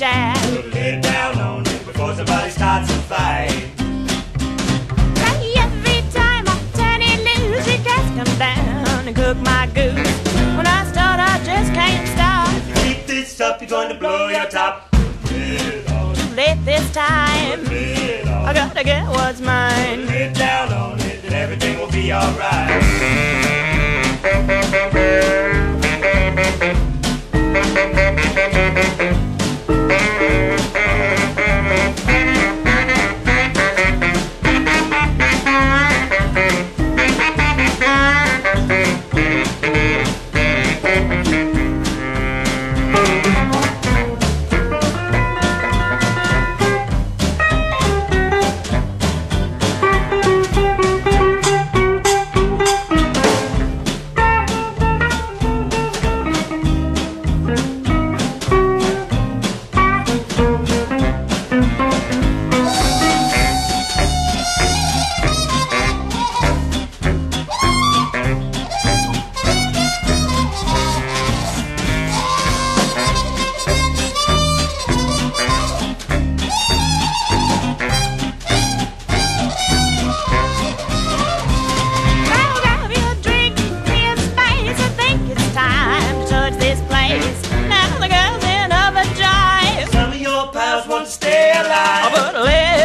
jack. Put a lid down on it before somebody starts a fight. Every time I turn it loose, it down and cook my goose. When I start, I just can't stop. If you keep this up, you're going to blow your top. Too late this time. I gotta get what's mine. Put a lid down on it, and everything will be alright. I alive.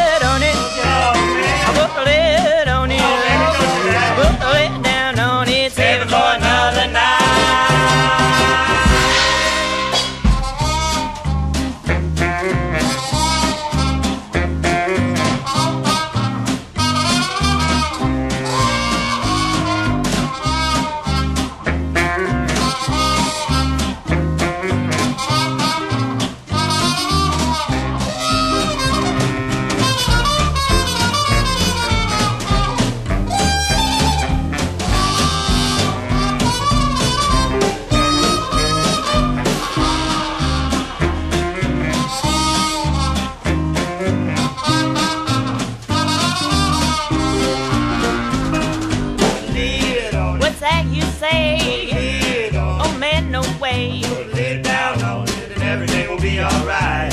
No way. it. Lay down on it, and everything will be alright.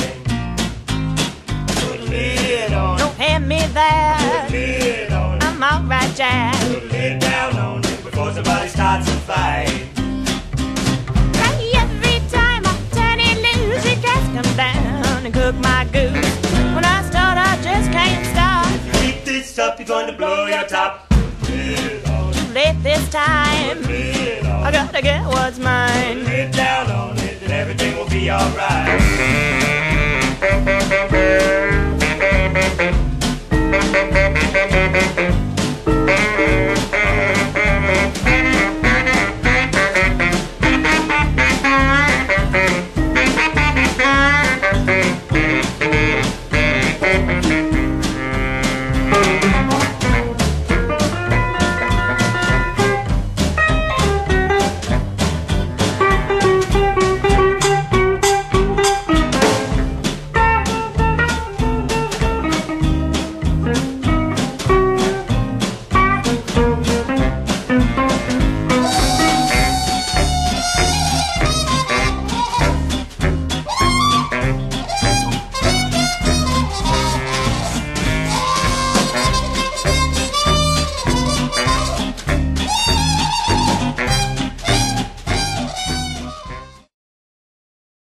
Put a lid on it, Don't hand me that. lid on it. I'm alright, Jack. Put a lid down on it before somebody starts a fight. Every time I turn it loose, you just come down and cook my goose. When I start, I just can't stop. Keep this up, you're going to blow your top. It, Too late this time. I gotta get what's mine. Be alright.